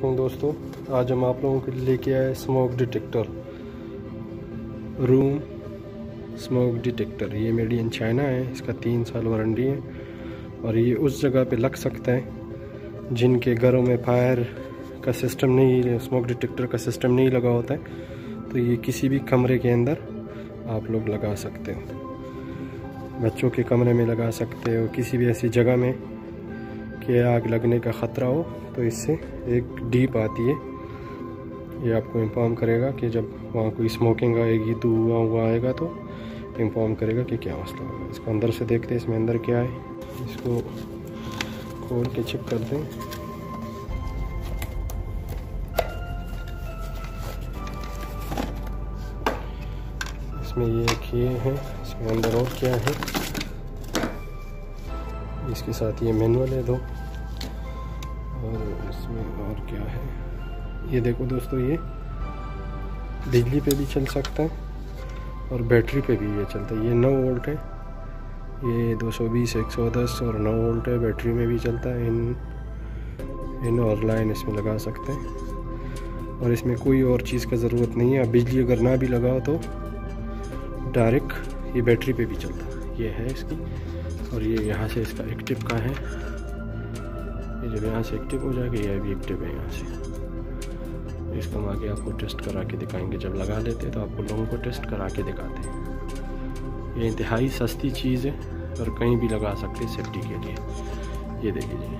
अलैक्म दोस्तों, आज हम आप लोगों के लिए लेके आए smoke detector room smoke detector ये मेड इन चाइना है, इसका तीन साल वारंटी है और ये उस जगह पे लग सकता है जिनके घरों में फायर का सिस्टम नहीं स्मोक डिटेक्टर का सिस्टम नहीं लगा होता है। तो ये किसी भी कमरे के अंदर आप लोग लगा सकते हो। बच्चों के कमरे में लगा सकते हो, किसी भी ऐसी जगह में। कि आग लगने का ख़तरा हो तो इससे एक डीप आती है। ये आपको इन्फॉर्म करेगा कि जब वहाँ कोई स्मोकिंग आएगी तो हुआ हुआ आएगा तो इन्फॉर्म करेगा कि क्या मसला होगा। इसको अंदर से देखते हैं, इसमें अंदर क्या है। इसको खोल के चेक करते हैं। इसमें ये एक ये है इसमें अंदर और क्या है। इसके साथ ये मैनुअल है, दो। इसमें और क्या है? ये देखो दोस्तों, ये बिजली पे भी चल सकता है और बैटरी पे भी ये चलता है। ये नौ वोल्ट है। ये 220 110 और 9 वोल्ट है। बैटरी में भी चलता है। इन इन और लाइन इसमें लगा सकते हैं। और इसमें कोई और चीज़ का ज़रूरत नहीं है। अब बिजली अगर ना भी लगाओ तो डायरेक्ट ये बैटरी पे भी चलता है। ये है इसकी और ये यहाँ से इसका एक्टिव का है। ये जब यहाँ से एक्टिव हो जाएगा, ये भी एक्टिव है यहाँ से। इसको हम आगे आपको टेस्ट करा के दिखाएँगे। जब लगा लेते हैं तो आपको लोगों को टेस्ट करा के दिखाते हैं। ये इंतहाई सस्ती चीज़ है और कहीं भी लगा सकते हैं सेफ्टी के लिए। ये देखिए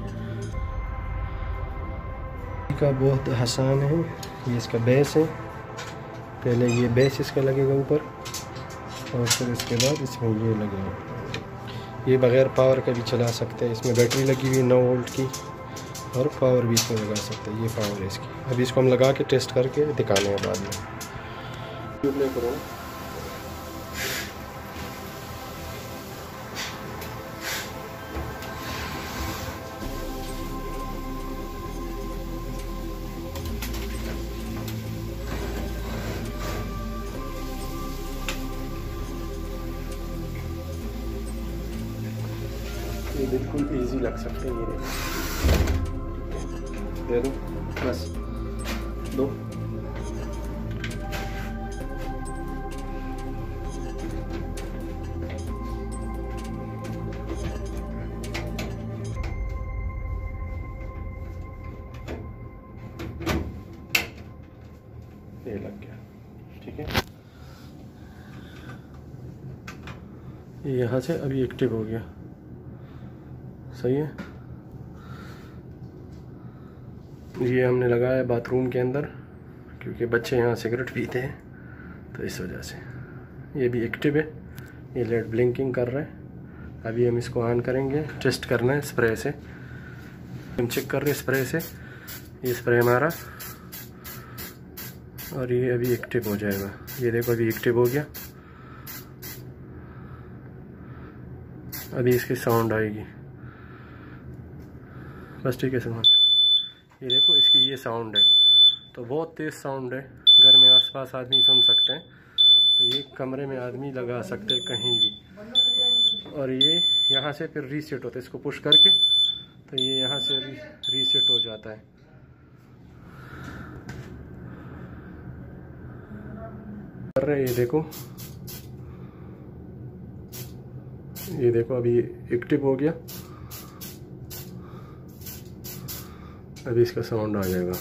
का बहुत आसान है। ये इसका बेस है। पहले ये बेस इसका लगेगा ऊपर और फिर इसके बाद इसमें ये लगेगा। ये बग़ैर पावर का भी चला सकते हैं। इसमें बैटरी लगी हुई है नौ वोल्ट की और पावर भी इसमें लगा सकते हैं। ये पावर है इसकी। अभी इसको हम लगा के टेस्ट करके दिखाने हैं बाद में। ये बिल्कुल इजी लग सकते हैं ये दे दो? बस। दो। ये लग गया। ठीक है? यहाँ से अभी एक्टिव हो गया। सही है? ये हमने लगाया बाथरूम के अंदर, क्योंकि बच्चे यहाँ सिगरेट पीते हैं तो इस वजह से। ये भी एक्टिव है, ये लेट ब्लिंकिंग कर रहा है। अभी हम इसको ऑन करेंगे टेस्ट करना है स्प्रे से। हम चेक कर रहे हैं स्प्रे से, ये स्प्रे हमारा। और ये अभी एक्टिव हो जाएगा। ये देखो अभी एक्टिव हो गया। अभी इसकी साउंड आएगी। बस ठीक है समझ ये देखो, इसकी ये साउंड है। तो बहुत तेज़ साउंड है। घर में आसपास आदमी सुन सकते हैं। तो ये कमरे में आदमी लगा सकते हैं कहीं भी। और ये यहाँ से फिर रीसेट होता है। इसको पुश करके तो ये यहाँ से रीसेट हो जाता है। कर रहे ये देखो। ये देखो, अभी एक्टिव हो गया। अभी इसका साउंड आ जाएगा।